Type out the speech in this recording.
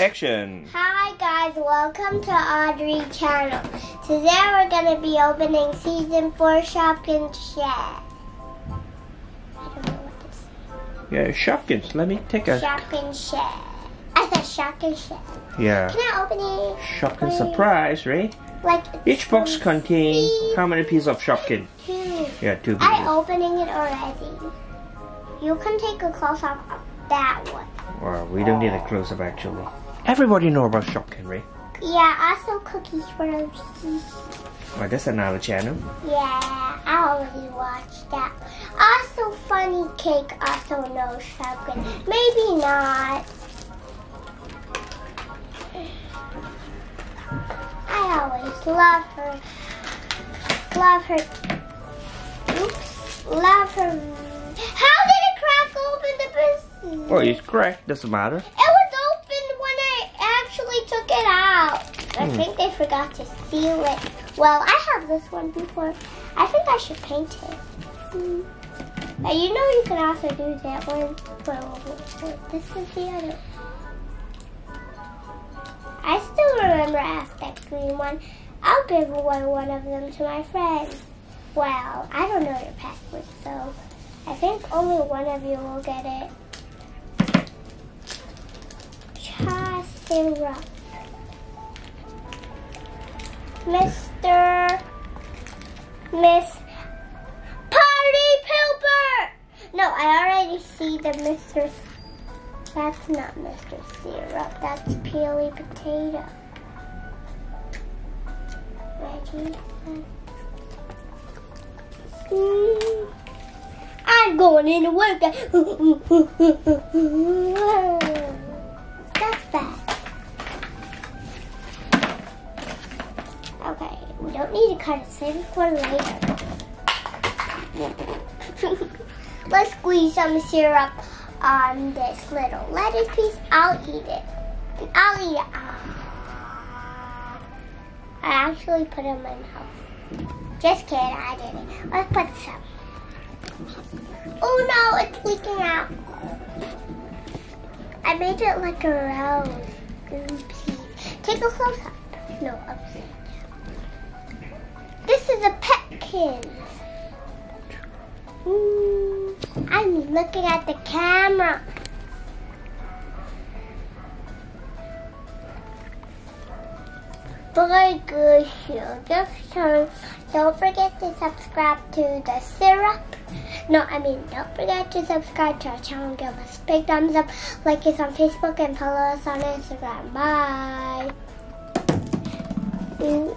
Action! Hi guys, welcome to Audrey channel. Today we're going to be opening season 4 Shopkins Shed. I don't know what to say. Yeah, Shopkins. Let me take a. Shopkins Shed. I said Shopkins Shed. Yeah. Can I open it? Shopkins surprise, right? Like Each box contains how many pieces of Shopkin? two. Yeah, two pieces. opening it already. You can take a close up of that one. Well, we don't need a close up actually. Everybody know about Shopkin, right? Yeah, also cookies for those. Oh, well, that's another channel. Yeah, I already watched that. Also, Funny Cake also knows Shopkin. Maybe not. I always love her. Love her. Oops. Love her. How did it crack open the business? Oh, it's cracked. Doesn't matter. It was open when I actually took it out. I Hmm. think they forgot to seal it. Well, I have this one before. I think I should paint it. Hmm. Uh, you know you can also do that one. Wait. This is the other. I still remember that green one. I'll give away one of them to my friends. Well, I don't know your password, so I think only one of you will get it. Cha syrup. Mr. Miss Party Pooper! No, I already see the Mr. That's not Mr. Syrup. That's peely potato. Ready? Mm. I'm going into work. That's don't need to cut it. Save it for later. Let's squeeze some syrup on this little lettuce piece. I'll eat it. I'll eat it. I actually put it in my mouth. Just kidding, I didn't. Let's put some. Oh no, it's leaking out. I made it like a rose. Take a close up. No, upside I'm looking at the camera. Very good so don't forget to subscribe to the syrup. No, I mean don't forget to subscribe to our channel. Give us big thumbs up. Like us on Facebook and follow us on Instagram. Bye. Ooh.